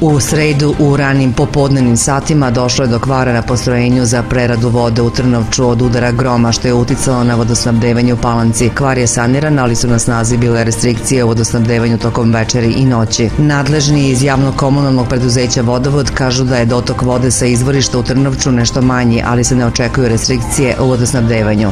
U sredu u ranim popodnevnim satima došlo je do kvara na postrojenju za preradu vode u Trnovču od udara groma što je uticalo na vodosnabdevanje u Palanci. Kvar je saniran, ali su na snazi bile restrikcije u vodosnabdevanju tokom večeri i noći. Nadležni iz javnog komunalnog preduzeća Vodovod kažu da je dotok vode sa izvorišta u Trnovču nešto manji, ali se ne očekuju restrikcije u vodosnabdevanju.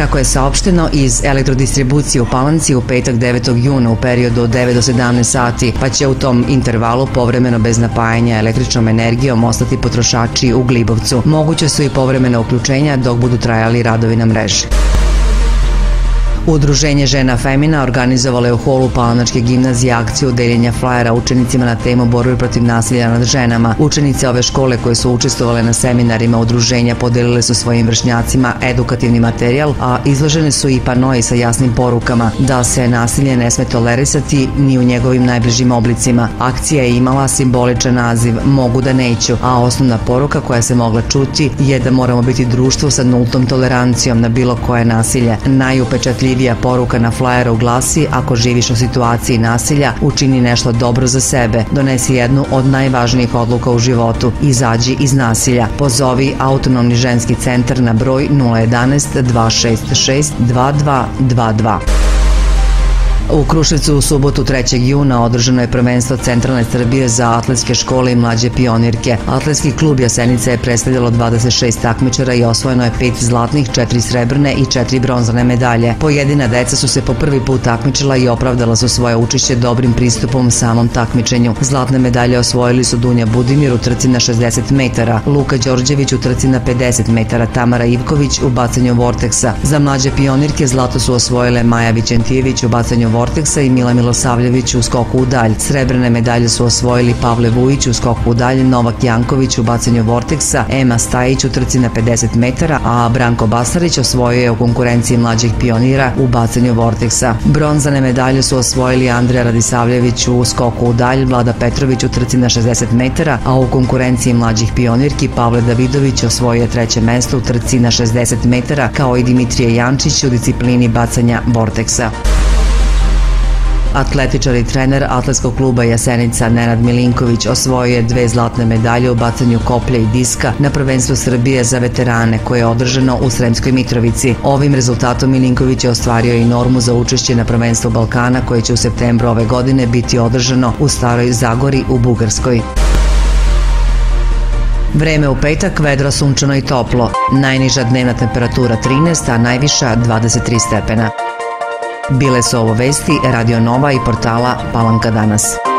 Kako je saopšteno iz elektrodistribucije u Palanci u petak 9. juna u periodu od 9 do 17 sati, pa će u tom intervalu povremeno bez napajanja električnom energijom ostati potrošači u Glibovcu. Moguće su i povremena uključenja dok budu trajali radovi na mreži. Udruženje žena Femina organizovalo je u holu Palanačke gimnazije akciju deljenja flajera učenicima na temu borbe protiv nasilja nad ženama. Učenice ove škole koje su učestvovale na seminarima udruženja podelile su svojim vršnjacima edukativni materijal, a izložene su i panoji sa jasnim porukama da se nasilje ne sme tolerisati ni u njegovim najbližim oblicima. Akcija je imala simboličan naziv Mogu da neću, a osnovna poruka koja se mogla čuti je da moramo biti društvo sa nultom tolerancijom na bilo koje nasilje. Najupečatljivije Najvidljivija poruka na flajeru glasi ako živiš u situaciji nasilja, učini nešto dobro za sebe, donesi jednu od najvažnijih odluka u životu, izađi iz nasilja. Pozovi Autonomni ženski centar na broj 011 266 2222. U Kruševcu u subotu 3. juna održano je prvenstvo Centralne Srbije za atletske škole i mlađe pionirke. Atletski klub Jasenica je predstavljalo 26 takmičara i osvojeno je 5 zlatnih, 4 srebrne i 4 bronzane medalje. Pojedina deca su se po prvi put takmičila i opravdala su svoje učešće dobrim pristupom samom takmičenju. Zlatne medalje osvojili su Dunja Budimir u trci na 60 metara, Luka Đorđević u trci na 50 metara, Tamara Ivković u bacanju Vorteksa. Za mlađe pionirke zlato su osvojile Maja Vićentijević u bacanju Vorteksa Vorteksa i Mila Milosavljević u skoku u dalj. Srebrne medalje su osvojili Pavle Vujić u skoku u dalj, Novak Janković u bacanju Vorteksa, Ema Stajić u trci na 50 metara, a Branko Basarić osvojio je u konkurenciji mlađih pionira u bacanju Vorteksa. Bronzane medalje su osvojili Andreja Radisavljević u skoku u dalj, Vlada Petrović u trci na 60 metara, a u konkurenciji mlađih pionirki Pavle Davidović osvojio je treće mesto u trci na 60 metara, kao i Dimitrije Jančić u disciplini bacanja Vorteksa. Atletičar i trener atletskog kluba Jasenica Nenad Milinković osvojio je dve zlatne medalje u bacanju koplja i diska na prvenstvu Srbije za veterane koje je održano u Sremskoj Mitrovici. Ovim rezultatom Milinković je ostvario i normu za učešće na prvenstvu Balkana koje će u septembru ove godine biti održano u Staroj Zagori u Bugarskoj. Vreme u petak, vedro, sunčano i toplo. Najniža dnevna temperatura 13, a najviša 23 stepena. Bile su ovo vesti Radio Nova i portala Palanka Danas.